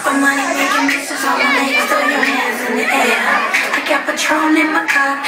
For money making moves, all I make is throw your hands in the air. I got Patron in my cup